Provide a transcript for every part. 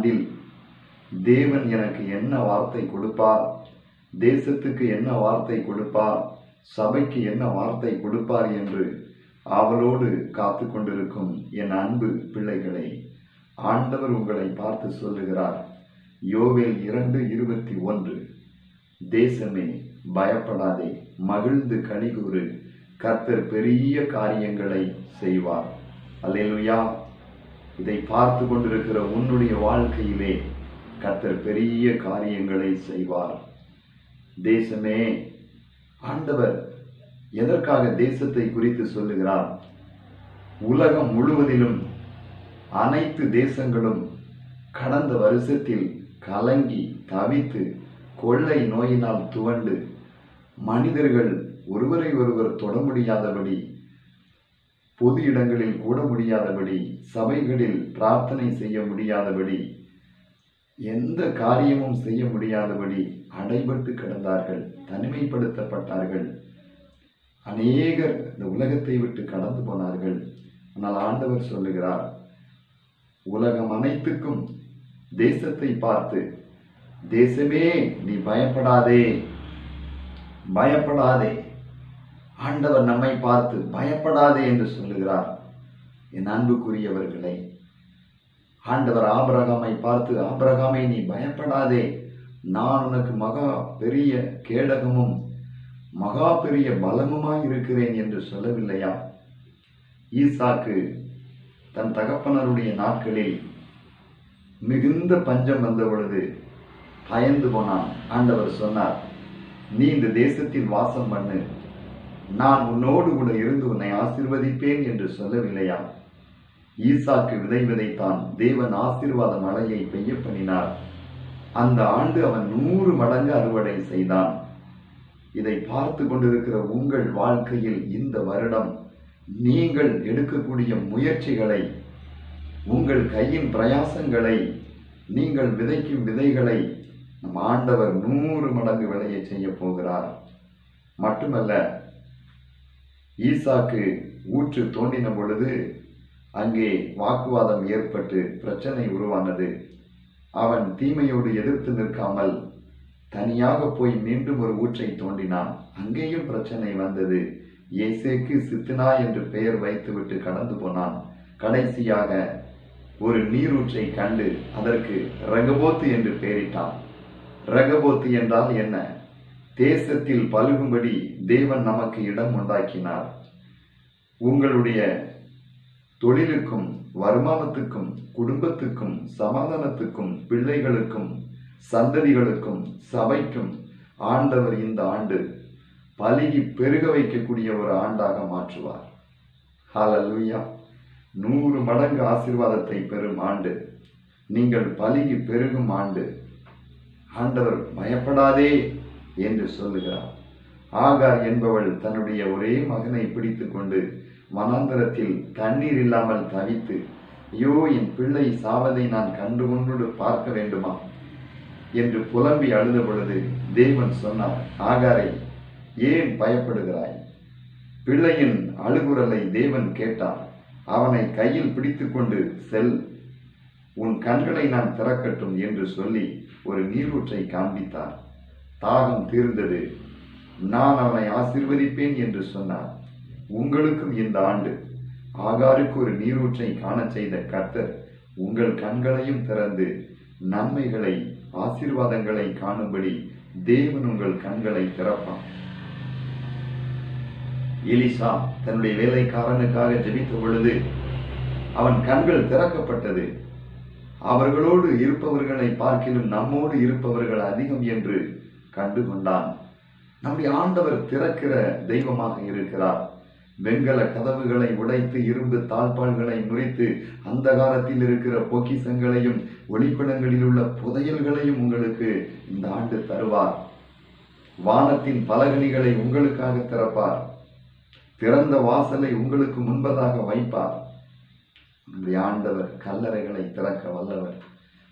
ஆண்டில் தேவன் எனக்கு என்ன வார்த்தை கொடுப்பார்? தேசத்துக்கு என்ன வார்த்தை கொடுப்பார்? சபைக்கு என்ன வார்த்தை கொடுப்பார் என்று ஆவலோடு காத்து கொண்டிருக்கும் என் அன்பு பிள்ளைகளை ஆண்டவர் உங்களை பார்த்து சொல்லுகிறார். யோவேல் இரண்டு இருபத்தி ஒன்று. தேசமே பயப்படாதே மகிழ்ந்து கலிகூறு கர்த்தர் பெரிய காரியங்களை செய்வார். அல்லேலுயா. இதை பார்த்து கொண்டிருக்கிற உன்னுடைய வாழ்க்கையிலே கத்தர் பெரிய காரியங்களை செய்வார். தேசமே ஆண்டவர் எதற்காக தேசத்தை குறித்து சொல்லுகிறார்? உலகம் முழுவதிலும் அனைத்து தேசங்களும் கடந்த வருஷத்தில் கலங்கி தவித்து கொள்ளை நோயினால் துவண்டு மனிதர்கள் ஒருவரை ஒருவர் தொட முடியாதபடி பொது இடங்களில் கூட முடியாதபடி சபைகளில் பிரார்த்தனை செய்ய முடியாதபடி எந்த காரியமும் செய்ய முடியாதபடி அடைபட்டு கிடந்தார்கள் தனிமைப்படுத்தப்பட்டார்கள். அநேகர் இந்த உலகத்தை விட்டு கடந்து போனார்கள். ஆனால் ஆண்டவர் சொல்லுகிறார் உலகம் அனைத்துக்கும் தேசத்தை பார்த்து தேசமே நீ பயப்படாதே பயப்படாதே. ஆண்டவர் நம்மை பார்த்து பயப்படாதே என்று சொல்லுகிறார். என் அன்புக்குரியவர்களை ஆண்டவர் ஆபரகாமை பார்த்து ஆபிரகாமை நீ பயப்படாதே. நான் உனக்கு மகா பெரிய கேடகமும் மகா பெரிய பலமுமாய் இருக்கிறேன் என்று சொல்லவில்லையா? ஈசாக்கு தன் தகப்பனருடைய நாட்களில் மிகுந்த பஞ்சம் வந்த பொழுது பயந்து போனான். ஆண்டவர் சொன்னார் நீ இந்த தேசத்தில் வாசம் பண்ணு. நான் உன்னோடு கூட இருந்து உன்னை ஆசிர்வதிப்பேன் என்று சொல்லவில்லையா? ஈசாக்கு விதை விதைத்தான் தேவன் ஆசீர்வாத மழையை பெய்ய பண்ணினார். அந்த ஆண்டு அவன் நூறு மடங்கு அறுவடை செய்தான். இதை பார்த்து கொண்டிருக்கிற உங்கள் வாழ்க்கையில் இந்த வருடம் நீங்கள் எடுக்கக்கூடிய முயற்சிகளை உங்கள் கையின் பிரயாசங்களை நீங்கள் விதைக்கும் விதைகளை நம் ஆண்டவர் நூறு மடங்கு விளைய செய்ய போகிறார். மட்டுமல்ல ஈசாக்கு ஊற்று தோண்டின பொழுது அங்கே வாக்குவாதம் ஏற்பட்டு பிரச்சனை உருவானது. அவன் தீமையோடு எதிர்த்து நிற்காமல் தனியாக போய் மீண்டும் ஒரு ஊற்றை தோண்டினான். அங்கேயும் பிரச்சனை வந்தது. ஏசேக்கு சித்தினா என்று பெயர் வைத்துவிட்டு கடந்து போனான். கடைசியாக ஒரு நீரூற்றை கண்டு அதற்கு ரகபோத்து என்று பெயரிட்டான். ரகபோத்து என்றால் என்ன? தேசத்தில் பழுகும்படி தேவன் நமக்கு இடம் உண்டாக்கினார். உங்களுடைய தொழிலுக்கும் வருமானத்துக்கும் குடும்பத்துக்கும் சமாதானத்துக்கும் பிள்ளைகளுக்கும் சந்ததிகளுக்கும் சபைக்கும் ஆண்டவர் இந்த ஆண்டு பழகி பெருக வைக்கக்கூடிய ஒரு ஆண்டாக மாற்றுவார். ஹalleluya. நூறு மடங்கு ஆசீர்வாதத்தை பெறும் ஆண்டு. நீங்கள் பழகி பெருகும் ஆண்டு. ஆண்டவர் பயப்படாதே. என்று சொல்லுகிறார். ஆகார் என்பவள் தன்னுடைய ஒரே மகனை பிடித்துக்கொண்டு கொண்டு வனாந்தரத்தில் தண்ணீர் இல்லாமல் தவித்து ஐயோ என் பிள்ளை சாவதை நான் கண்டு கொண்டு பார்க்க வேண்டுமா? என்று புலம்பி அழுத பொழுது தேவன் சொன்னார் ஆகாரை ஏன் பயப்படுகிறாய்? பிள்ளையின் அழுகுரலை தேவன் கேட்டார் அவனை கையில் பிடித்துக்கொண்டு செல். உன் கண்களை நான் திறக்கட்டும் என்று சொல்லி ஒரு நீரூற்றை காண்பித்தார். தாகம் தீர்ந்தது. நான் அவனை ஆசிர்வதிப்பேன் என்று சொன்னார். உங்களுக்கும் இந்த ஆண்டு ஆகாருக்கு ஒரு நீரூற்றை காணச் செய்த கர்த்தர் உங்கள் கண்களையும் திறந்து நன்மைகளை ஆசீர்வாதங்களை காணும்படி தேவன் உங்கள் கண்களை திறப்பான் எலிசா தன்னுடைய வேலைக்காரனுக்காக ஜபித்த பொழுது அவன் கண்கள் திறக்கப்பட்டது. அவர்களோடு இருப்பவர்களை பார்க்கிலும் நம்மோடு இருப்பவர்கள் அதிகம் என்று கண்டு கொண்டான் நம்முடைய ஆண்டவர் திறக்கிற தெய்வமாக இருக்கிறார். வெண்கல கதவுகளை உடைத்து இரும்பு தாழ்பால்களை முறித்து அந்தகாரத்தில் இருக்கிற பொக்கிசங்களையும் ஒளிப்படங்களில் உள்ள புதையல்களையும் உங்களுக்கு இந்த ஆண்டு தருவார். வானத்தின் பலகணிகளை உங்களுக்காக திறப்பார். திறந்த வாசலை உங்களுக்கு முன்பதாக வைப்பார். நம்முடைய ஆண்டவர் கல்லறைகளை திறக்க வல்லவர்.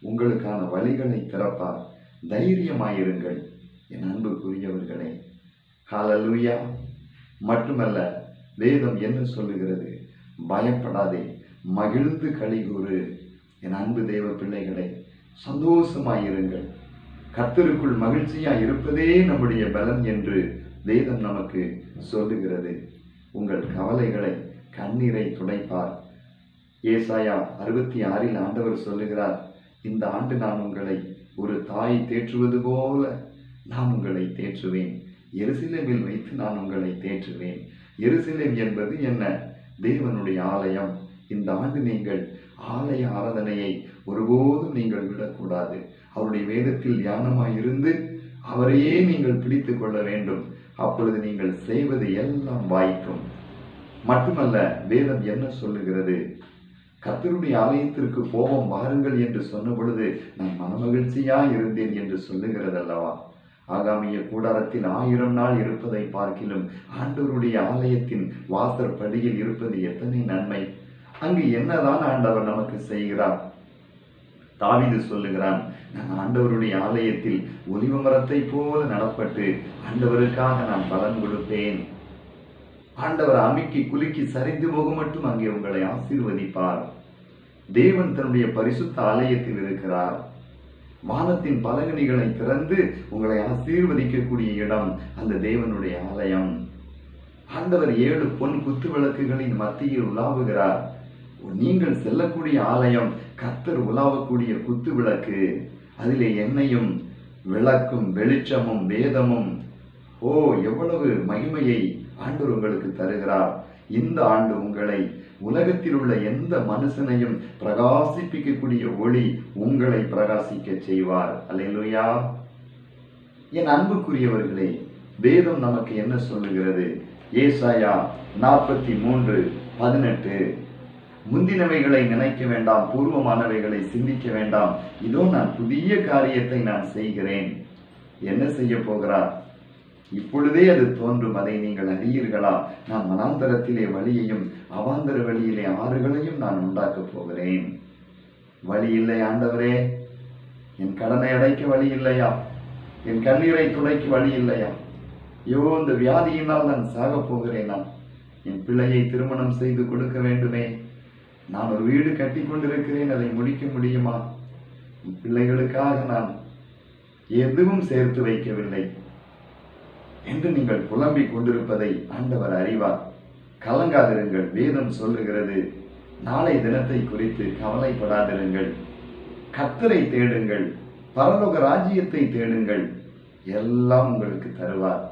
உங்களுக்கான வழிகளை திறப்பார். தைரியமாயிருங்கள். என் அன்புக்குரியவர்களே ஹalleluya மட்டுமல்ல வேதம் என்ன சொல்லுகிறது? பயப்படாதே மகிழ்ந்து கழிகூறு என் அன்பு தெய்வ பிள்ளைகளை சந்தோஷமாயிருங்கள் இருங்கள். கர்த்தருக்குள் இருப்பதே நம்முடைய பலன் என்று வேதம் நமக்கு சொல்லுகிறது. உங்கள் கவலைகளை கண்ணீரை துடைப்பார். ஏசாயா அறுபத்தி ஆறில் ஆண்டவர் சொல்லுகிறார் இந்த ஆண்டு நான் உங்களை ஒரு தாய் தேற்றுவது போல நான் உங்களை தேற்றுவேன். எருசிலேமில் வைத்து நான் உங்களை தேற்றுவேன். எருசிலேம் என்பது என்ன? தேவனுடைய ஆலயம். இந்த ஆண்டு நீங்கள் ஆலய ஆராதனையை ஒருபோதும் நீங்கள் விடக்கூடாது. அவருடைய வேதத்தில் தியானமாய் இருந்து அவரையே நீங்கள் பிடித்து கொள்ள வேண்டும். அப்பொழுது நீங்கள் செய்வது எல்லாம் வாய்க்கும். மட்டுமல்ல வேதம் என்ன சொல்லுகிறது? கத்தருடைய ஆலயத்திற்கு போவோம் வாருங்கள் என்று சொன்ன பொழுது நான் மனமகிழ்ச்சியா இருந்தேன் என்று சொல்லுகிறது அல்லவா ஆகாமிய கூடாரத்தில் ஆயிரம் நாள் இருப்பதை பார்க்கிலும் ஆண்டவருடைய ஆலயத்தின் வாசற்படியில் இருப்பது எத்தனை நன்மை? அங்கு என்னதான் ஆண்டவர் நமக்கு செய்கிறார்? தாவிது சொல்லுகிறான் நான் ஆண்டவருடைய ஆலயத்தில் ஒலிவ மரத்தை போல நடப்பட்டு ஆண்டவருக்காக நான் பலன் கொடுப்பேன். ஆண்டவர் அமுக்கி குலுக்கி சரிந்து போக மட்டும் அங்கே உங்களை ஆசீர்வதிப்பார். தேவன் தன்னுடைய பரிசுத்த ஆலயத்தில் இருக்கிறார். வானத்தின் பலகணிகளை திறந்து உங்களை ஆசீர்வதிக்கக்கூடிய இடம் அந்த தேவனுடைய ஆலயம். ஆண்டவர் ஏழு பொன் குத்து விளக்குகளின் மத்தியில் உலாவுகிறார். நீங்கள் செல்லக்கூடிய ஆலயம் கத்தர் உலாவக்கூடிய குத்து விளக்கு. அதிலே எண்ணெயும் விளக்கும் வெளிச்சமும் வேதமும். ஓ எவ்வளவு மகிமையை ஆண்டவர் உங்களுக்கு தருகிறார். இந்த ஆண்டு உங்களை உலகத்தில் உள்ள எந்த மனுஷனையும் பிரகாசிப்பிக்கக்கூடிய ஒளி உங்களை பிரகாசிக்க செய்வார். அல்லையா என் அன்புக்குரியவர்களே வேதம் நமக்கு என்ன சொல்லுகிறது? ஏசாயா நாற்பத்தி மூன்று பதினெட்டு. முந்தினவைகளை நினைக்க வேண்டாம் பூர்வமானவைகளை சிந்திக்க வேண்டாம். இதோ நான் புதிய காரியத்தை நான் செய்கிறேன். என்ன செய்ய போகிறார்? இப்பொழுதே அது தோன்றும். அதை நீங்கள் அறியீர்களா? நான் மனாந்தரத்திலே வழியையும் அவாந்தர வழியிலே ஆறுகளையும் நான் உண்டாக்கப் போகிறேன். வழி இல்லை ஆண்டவரே. என் கடனை அடைக்க வழி இல்லையா? என் கண்ணீரை துடைக்க வழி இல்லையா? ஐயோ இந்த வியாதியினால் நான் சாகப் போகிறேனா? என் பிள்ளையை திருமணம் செய்து கொடுக்க வேண்டுமே. நான் ஒரு வீடு கட்டி கொண்டிருக்கிறேன். அதை முடிக்க முடியுமா? என் பிள்ளைகளுக்காக நான் எதுவும் சேர்த்து வைக்கவில்லை. என்று நீங்கள் புலம்பிக் கொண்டிருப்பதை ஆண்டவர் அறிவார். கலங்காதிருங்கள் வேதம் சொல்லுகிறது. நாளை தினத்தை குறித்து கவலைப்படாதிருங்கள். கத்தரை தேடுங்கள் பரலோக ராஜ்யத்தை தேடுங்கள். எல்லாம் உங்களுக்கு தருவார்.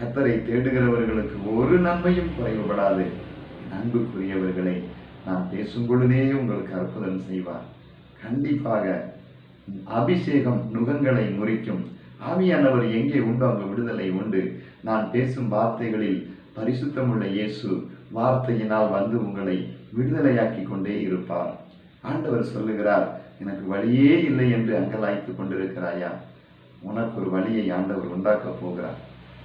கத்தரை தேடுகிறவர்களுக்கு ஒரு நன்மையும் குறைவுபடாது. அன்புக்குரியவர்களை நான் பேசும் பொழுதே உங்களுக்கு அற்புதம் செய்வார். கண்டிப்பாக அபிஷேகம் நுகங்களை முறிக்கும். ஆவியானவர் எங்கே உண்டோ அங்கு விடுதலை உண்டு. நான் பேசும் வார்த்தைகளில் பரிசுத்தமுள்ள இயேசு வார்த்தையினால் வந்து உங்களை விடுதலையாக்கி கொண்டே இருப்பார். ஆண்டவர் சொல்லுகிறார் எனக்கு வழியே இல்லை என்று அங்கலாய்த்து கொண்டிருக்கிறாயா? உனக்கு ஒரு வழியை ஆண்டவர் உண்டாக்கப் போகிறார்.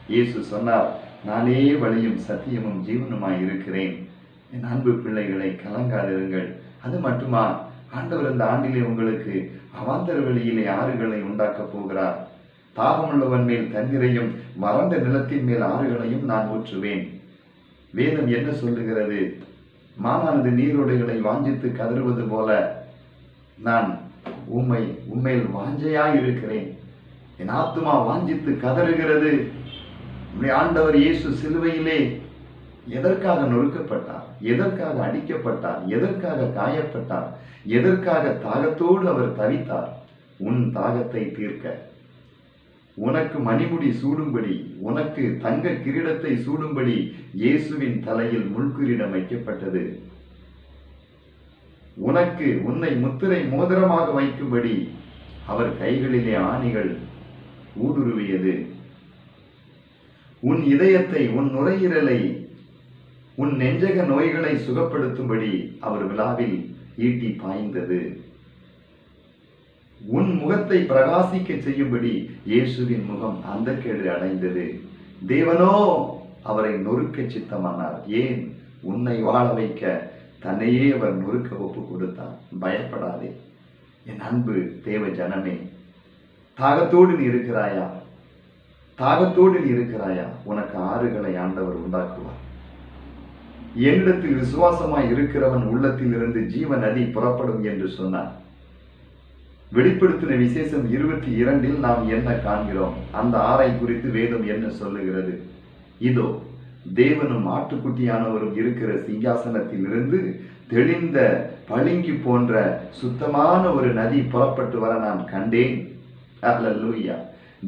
இயேசு சொன்னார் நானே வழியும் சத்தியமும் ஜீவனுமாய் இருக்கிறேன். என் அன்பு பிள்ளைகளை கலங்காதிருங்கள். அது மட்டுமா? ஆண்டவர் இந்த ஆண்டிலே உங்களுக்கு அவாந்தர வெளியிலே ஆறுகளை உண்டாக்கப் போகிறார். தாகமுள்ளவன் மேல் தண்ணீரையும் மறந்த நிலத்தின் மேல் ஆறுகளையும் நான் ஊற்றுவேன். வேதம் என்ன சொல்லுகிறது? மானானது நீரோடைகளை வாஞ்சித்து கதறுவது போல நான் உண்மை உண்மையில் வாஞ்சையாய் இருக்கிறேன் என் ஆத்துமா வாஞ்சித்து கதறுகிறது. ஆண்டவர் இயேசு சிலுவையிலே எதற்காக நொறுக்கப்பட்டார்? எதற்காக அடிக்கப்பட்டார்? எதற்காக காயப்பட்டார்? எதற்காக தாகத்தோடு அவர் தவித்தார்? உன் தாகத்தை தீர்க்க உனக்கு மணிமுடி சூடும்படி உனக்கு தங்க கிரீடத்தை சூடும்படி இயேசுவின் தலையில் முள்கிரீடம் வைக்கப்பட்டது. உனக்கு உன்னை முத்திரை மோதிரமாக வைக்கும்படி அவர் கைகளிலே ஆணிகள் ஊடுருவியது. உன் இதயத்தை உன் நுரையீரலை உன் நெஞ்சக நோய்களை சுகப்படுத்தும்படி அவர் விழாவில் ஈட்டி பாய்ந்தது. உன் முகத்தை பிரகாசிக்க செய்யும்படி இயேசுவின் முகம் அந்த கேடு அடைந்தது தேவனோ அவரை நொறுக்க சித்தமானார். ஏன்? உன்னை வாழ வைக்க தன்னையே அவர் நொறுக்க ஒப்பு கொடுத்தார் பயப்படாதே. என் அன்பு தேவ ஜனமே தாகத்தோடு நீ இருக்கிறாயா? தாகத்தோடு நீ இருக்கிறாயா? உனக்கு ஆறுகளை ஆண்டவர் உண்டாக்குவார். என்னிடத்தில் விசுவாசமாய் இருக்கிறவன் உள்ளத்தில் இருந்து ஜீவ நதி புறப்படும் என்று சொன்னார். வெளிப்படுத்தின விசேஷம் இருபத்தி இரண்டில் நாம் என்ன காண்கிறோம்? அந்த ஆறை குறித்து வேதம் என்ன சொல்லுகிறது? இதோ தேவனும் ஆட்டுக்குட்டியானவரும் இருக்கிற சிங்காசனத்திலிருந்து தெளிந்த பளிங்கு போன்ற சுத்தமான ஒரு நதி புறப்பட்டு வர நான் கண்டேன். அல்லேலூயா.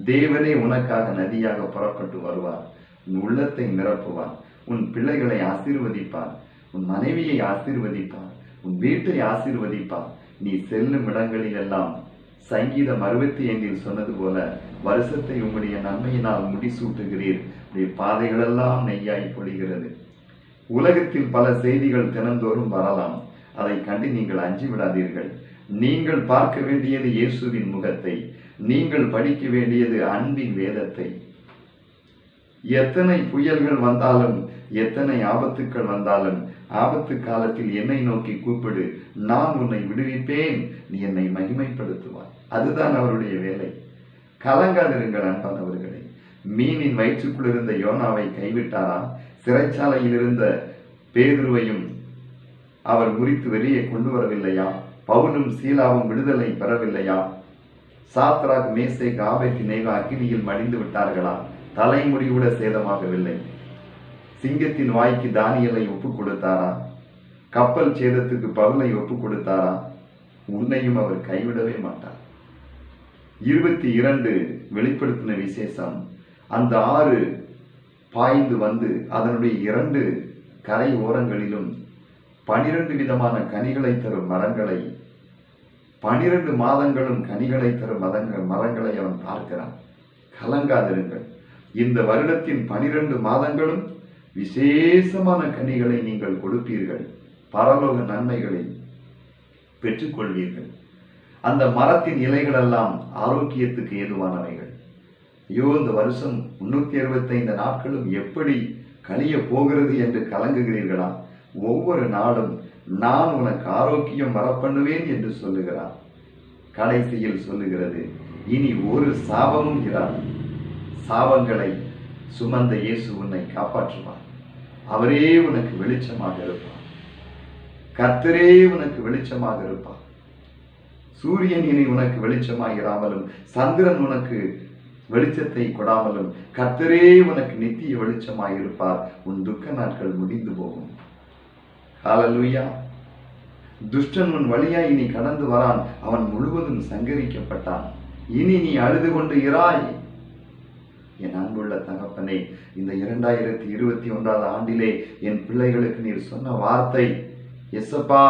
தேவனே உனக்காக நதியாக புறப்பட்டு வருவார். உன் உள்ளத்தை நிரப்புவார். உன் பிள்ளைகளை ஆசீர்வதிப்பார். உன் மனைவியை ஆசீர்வதிப்பார். உன் வீட்டை ஆசீர்வதிப்பார். நீ செல்லும் இடங்களில் எல்லாம் சங்கீதம் அறுபத்தி ஐந்தில் சொன்னது போல வருஷத்தை உம்முடைய நன்மையினால் முடிசூட்டுகிறீர். உடைய பாதைகளெல்லாம் நெய்யாய் பொழிகிறது. உலகத்தில் பல செய்திகள் தினந்தோறும் வரலாம். அதை கண்டு நீங்கள் அஞ்சிவிடாதீர்கள் நீங்கள் பார்க்க வேண்டியது இயேசுவின் முகத்தை. நீங்கள் படிக்க வேண்டியது அன்பின் வேதத்தை. எத்தனை புயல்கள் வந்தாலும் எத்தனை ஆபத்துக்கள் வந்தாலும் ஆபத்து காலத்தில் என்னை நோக்கி கூப்பிடு. நான் உன்னை விடுவிப்பேன். நீ என்னை மகிமைப்படுத்துவாய். அதுதான் அவருடைய வேலை. கலங்காதிருங்கள் அன்பானவர்களே. மீனின் வயிற்றுக்குள் இருந்த யோனாவை கைவிட்டாரா சிறைச்சாலையில் இருந்த பேதுருவையும் அவர் முறித்து வெளியே கொண்டு வரவில்லையா? பவுலும் சீலாவும் விடுதலை பெறவில்லையா? சாத்ராக் மேசை ஆபேத்தி நேகா அக்னியில் மடிந்து விட்டார்களா? தலைமுடி கூட சேதமாகவில்லை. சிங்கத்தின் வாய்க்கு தானியலை ஒப்புக் கொடுத்தாரா? கப்பல் சேதத்துக்கு பவுலை ஒப்பு கொடுத்தாரா? உன்னையும் அவர் கைவிடவே மாட்டார். இருபத்தி இரண்டு வெளிப்படுத்தின விசேஷம் அந்த ஆறு பாய்ந்து வந்து அதனுடைய இரண்டு கரை ஓரங்களிலும் பனிரெண்டு விதமான கனிகளை தரும் மரங்களை பனிரெண்டு மாதங்களும் கனிகளை தரும் மதங்கள் மரங்களை அவன் பார்க்கிறான். கலங்காதிருங்கள். இந்த வருடத்தின் பனிரெண்டு மாதங்களும் விசேஷமான கனிகளை நீங்கள் கொடுப்பீர்கள். பரலோக நன்மைகளை பெற்றுக்கொள்வீர்கள். அந்த மரத்தின் இலைகளெல்லாம் ஆரோக்கியத்துக்கு ஏதுவானவைகள். ஐயோ இந்த வருஷம் முன்னூத்தி அறுபத்தைந்து நாட்களும் எப்படி கழிய போகிறது என்று கலங்குகிறீர்களா? ஒவ்வொரு நாளும் நான் உனக்கு ஆரோக்கியம் வரப்பண்ணுவேன் என்று சொல்லுகிறார். கடைசியில் சொல்லுகிறது இனி ஒரு சாபமும் இராது. சாபங்களை சுமந்த இயேசு உன்னை காப்பாற்றுவார். அவரே உனக்கு வெளிச்சமாக இருப்பார். கர்த்தரே உனக்கு வெளிச்சமாக இருப்பார். சூரியன் இனி உனக்கு வெளிச்சமாக இராமலும் சந்திரன் உனக்கு வெளிச்சத்தை கொடாமலும் கர்த்தரே உனக்கு நித்திய வெளிச்சமாக இருப்பார் உன் துக்க நாட்கள் முடிந்து போகும். ஹalleluya துஷ்டன் உன் வழியாய் இனி கடந்து வரான். அவன் முழுவதும் சங்கரிக்கப்பட்டான். இனி நீ அழுது கொண்டு இராய். என் அன்புள்ள தகப்பனே இந்த இரண்டாயிரத்தி இருபத்தி ஒன்றாவது ஆண்டிலே என் பிள்ளைகளுக்கு நீர் சொன்ன வார்த்தை எசப்பா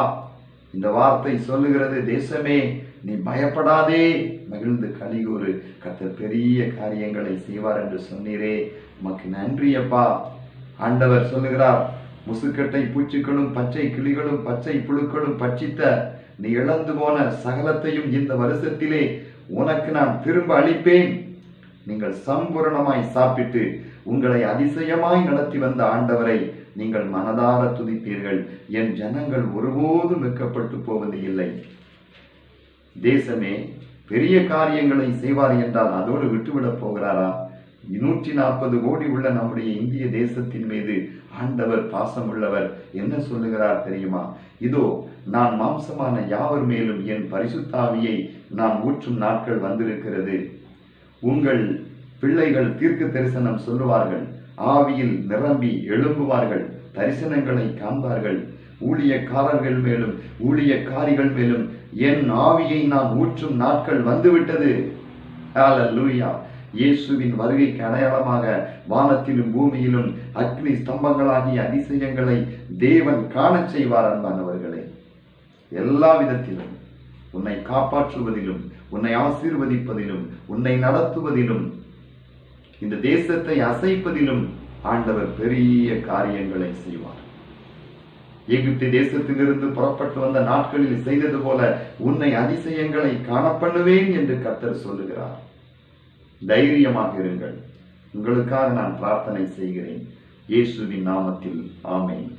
இந்த வார்த்தை சொல்லுகிறது தேசமே நீ பயப்படாதே மகிழ்ந்து கலிகூறு கத்த பெரிய காரியங்களை செய்வார் என்று சொன்னீரே உமக்கு நன்றி அப்பா. ஆண்டவர் சொல்லுகிறார் முசுக்கட்டை பூச்சிகளும் பச்சை கிளிகளும் பச்சை புழுக்களும் பட்சித்த நீ இழந்து போன சகலத்தையும் இந்த வருஷத்திலே உனக்கு நான் திரும்ப அளிப்பேன். நீங்கள் சம்பூரணமாய் சாப்பிட்டு உங்களை அதிசயமாய் நடத்தி வந்த ஆண்டவரை நீங்கள் மனதார துதிப்பீர்கள். என் ஜனங்கள் ஒருபோதும் வெக்கப்பட்டு போவது இல்லை. தேசமே பெரிய காரியங்களை செய்வார் என்றால் அதோடு விட்டுவிடப் போகிறாரா? நூற்றி நாற்பது கோடி உள்ள நம்முடைய இந்திய தேசத்தின் மீது ஆண்டவர் பாசம் உள்ளவர் என்ன சொல்லுகிறார் தெரியுமா? இதோ நான் மாம்சமான யாவர் மேலும் என் பரிசுத்தாவியை நான் ஊற்றும் நாட்கள் வந்திருக்கிறது. உங்கள் பிள்ளைகள் தீர்க்க தரிசனம் சொல்லுவார்கள். ஆவியில் நிரம்பி எழும்புவார்கள். தரிசனங்களை காண்பார்கள். ஊழியக்காரர்கள் மேலும் ஊழியக்காரிகள் மேலும் என் ஆவியை நான் ஊற்றும் நாட்கள் வந்துவிட்டது. லூயா இயேசுவின் வருகைக்கு அடையாளமாக வானத்திலும் பூமியிலும் அக்னி ஸ்தம்பங்களாகிய அதிசயங்களை தேவன் காணச் செய்வார் அன்பானவர்களே. எல்லா விதத்திலும் உன்னை காப்பாற்றுவதிலும் உன்னை ஆசீர்வதிப்பதிலும் உன்னை நடத்துவதிலும் இந்த தேசத்தை அசைப்பதிலும் ஆண்டவர் பெரிய காரியங்களை செய்வார். எகிப்து தேசத்திலிருந்து புறப்பட்டு வந்த நாட்களில் செய்தது போல உன்னை அதிசயங்களை காணப்பண்ணுவேன் என்று கர்த்தர் சொல்லுகிறார். தைரியமாக இருங்கள். உங்களுக்காக நான் பிரார்த்தனை செய்கிறேன். இயேசுவின் நாமத்தில் ஆமேன்.